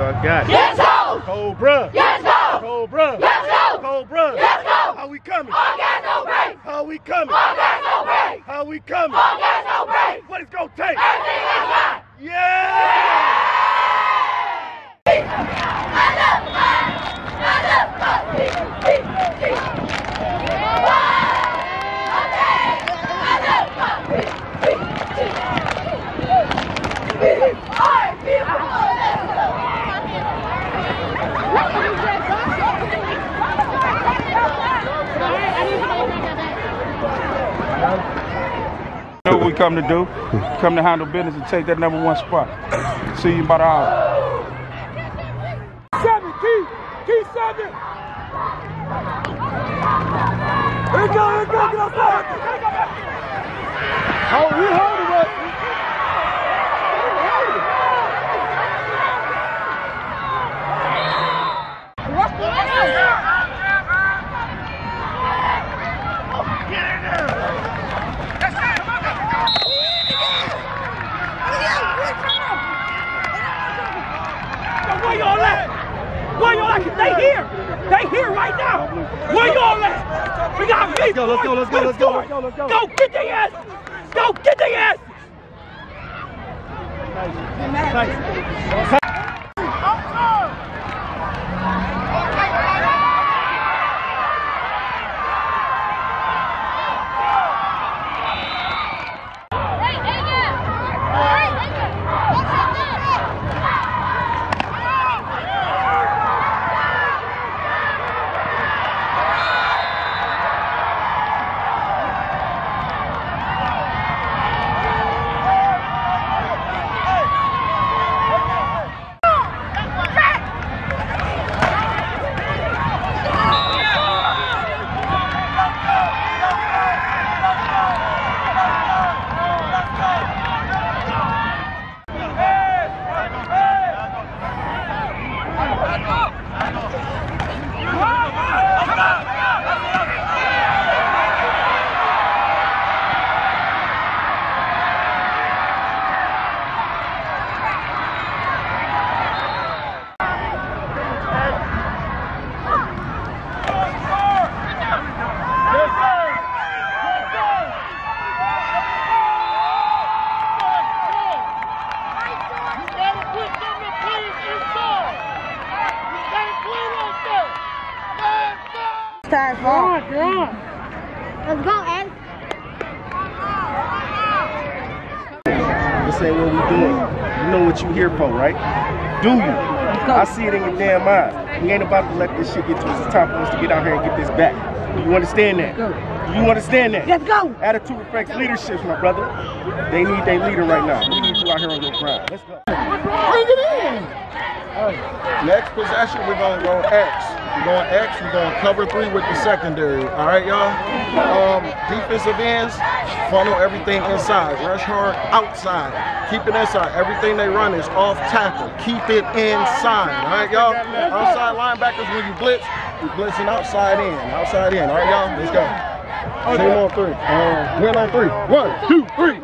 y'all got. Yes, go! Cobra. Yes, go! Cobra. Yes, go! Cobra. Yes, go! How we coming? All gas, no brake! How we coming? All gas, no brake! How we coming? All gas, no brake! What it's gonna take? Everything I got! Yeah! know what we come to do. Come to handle business and take that number one spot. See you in about an hour. Seven, key, key seven. Here we go, here we go, get outside. Oh, we holding it. Where y'all at? Where y'all at? 'Cause They here. They here right now. Where y'all at? We got me. Let's go, let's go, let's go, let's go, let's go, let's go. Go get the ass. Go get their ass. Start on, Let's go, Ed. This ain't what we doing. You know what you here for, right? Do you? I see it in your damn eyes. We ain't about to let this shit get to us. It's time for us to get out here and get this back. Do you understand that? Do you understand that? Let's go. Attitude reflects leadership, my brother. They need their leader right now. We need you out here on your grind. Let's go. Bring it in. Next possession, we're gonna go X. We're going X. We're going cover three with the secondary. All right, y'all. Um, defensive ends, funnel everything inside. Rush hard outside. Keep it inside. Everything they run is off tackle. Keep it inside. All right, y'all. Outside linebackers, when you blitz, you're blitzing outside in. Outside in. All right, y'all. Let's go. Team on three. Um, win on three. One, two, three.